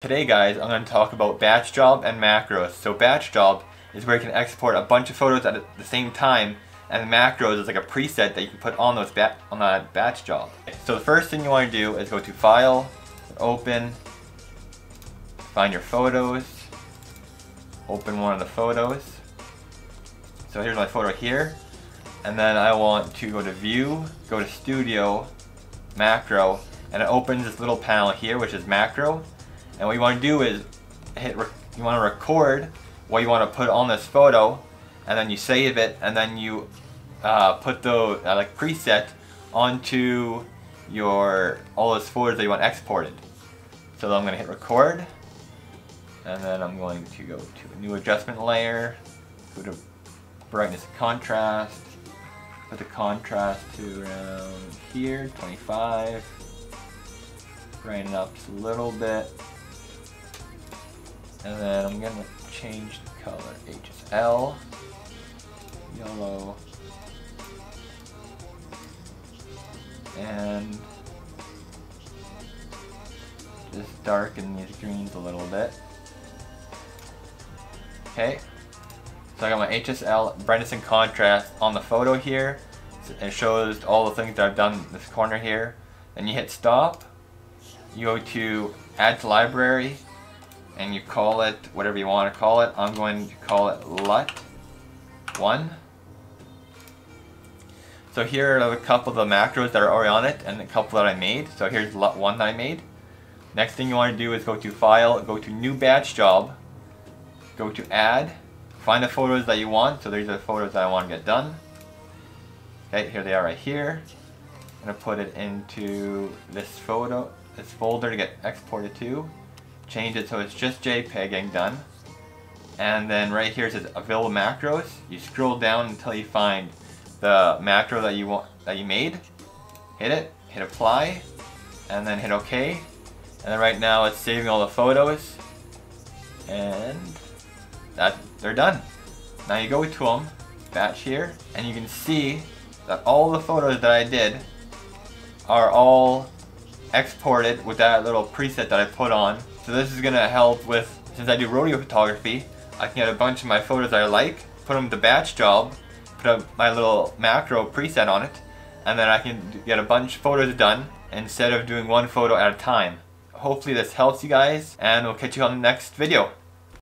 Today guys, I'm going to talk about batch job and macros. So batch job is where you can export a bunch of photos at the same time and macros is like a preset that you can put on those on that batch job. So the first thing you want to do is go to file, open, find your photos, open one of the photos. So here's my photo here. And then I want to go to view, go to studio, macro, and it opens this little panel here which is macro and what you want to do is hit you want to record what you want to put on this photo and then you save it and then you uh, put the uh, like preset onto your all those photos that you want exported. So I'm going to hit record and then I'm going to go to a new adjustment layer, go to brightness and contrast, put the contrast to around here, 25, brighten it up just a little bit. And then I'm gonna change the color HSL, yellow, and just darken these greens a little bit. Okay, so I got my HSL brightness and contrast on the photo here. It shows all the things that I've done in this corner here. Then you hit stop. You go to add to library and you call it whatever you want to call it. I'm going to call it LUT1. So here are a couple of the macros that are already on it and a couple that I made. So here's LUT1 that I made. Next thing you want to do is go to File, go to New Batch Job, go to Add, find the photos that you want. So these are the photos that I want to get done. Okay, here they are right here. I'm going to put it into this photo, this folder to get exported to change it so it's just JPEGing done. And then right here says available macros. You scroll down until you find the macro that you want that you made. Hit it, hit apply, and then hit OK. And then right now it's saving all the photos. And that they're done. Now you go to them, batch here, and you can see that all the photos that I did are all exported with that little preset that I put on so this is gonna help with, since I do rodeo photography, I can get a bunch of my photos I like, put them to batch job, put my little macro preset on it, and then I can get a bunch of photos done instead of doing one photo at a time. Hopefully this helps you guys, and we'll catch you on the next video.